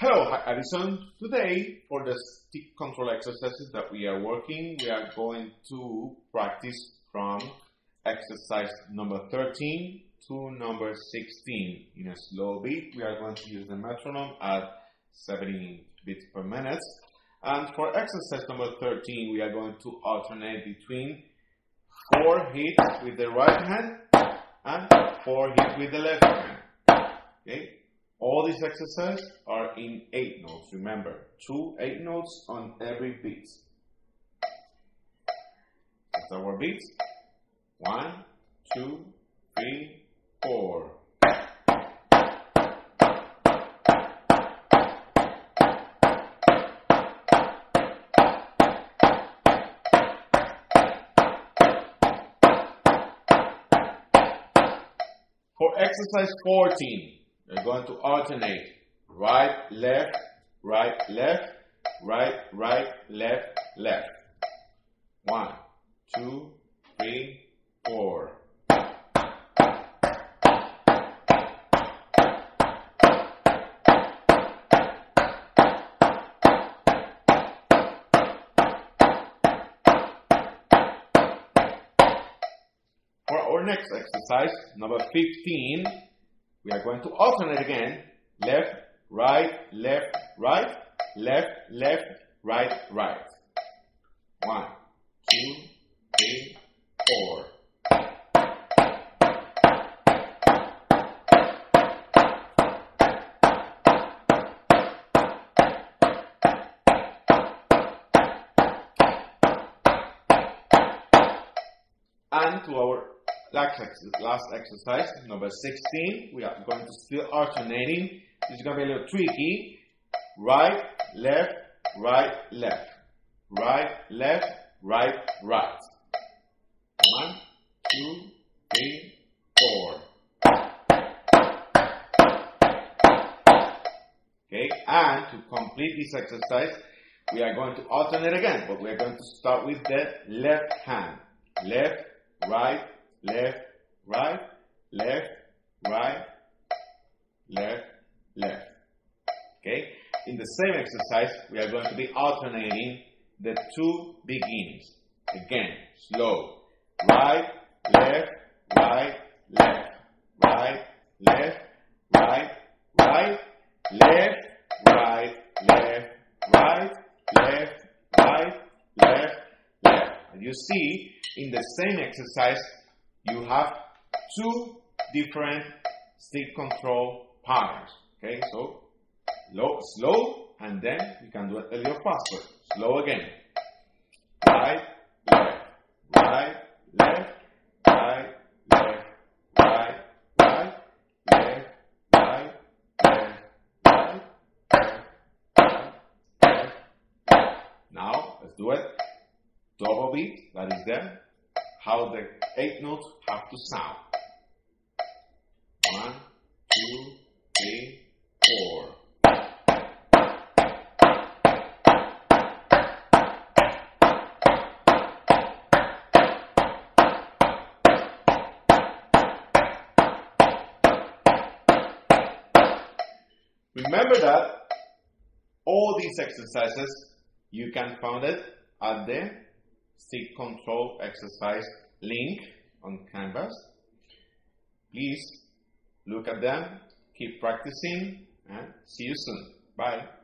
Addison. Today, for the stick control exercises that we are working, we are going to practice from exercise number 13 to number 16 in a slow beat. We are going to use the metronome at 70 beats per minute. And for exercise number 13, we are going to alternate between four hits with the right hand and four hits with the left hand. Okay? All these exercises are in eight notes. Remember, two eight notes on every beat. That's our beat. One, two, three, four. For exercise 14, we're going to alternate right, left, right, left, right, right, left, left. One, two, three, four. For our next exercise, number 15, we are going to alternate again. Left, right, left, right, left, left, right, right. One, two, three, four. And to our last, last exercise, number 16, we are going to still alternating. This is going to be a little tricky. Right, left, right, left. Right, left, right, right. One, two, three, four. Okay, and to complete this exercise, we are going to alternate again, but we are going to start with the left hand. Left, right, left, right, left, right, left, left. Okay? In the same exercise, we are going to be alternating the two beginnings. Again, slow. Right, left, right, left, right, left, right, right, left, right, left, right, left, right, left, left. And you see, in the same exercise, you have two different stick control patterns. Okay, so low, slow, and then you can do it a little faster. Slow again. Right, left, right, left, right, left, right, right, left, right, left, right, left, right, left. Now, let's do it. Double beat, that is them. How the eight notes have to sound. One, two, three, four. Remember that all these exercises you can find it at the stick control exercise link on Canvas. Please look at them, keep practicing, and see you soon. Bye.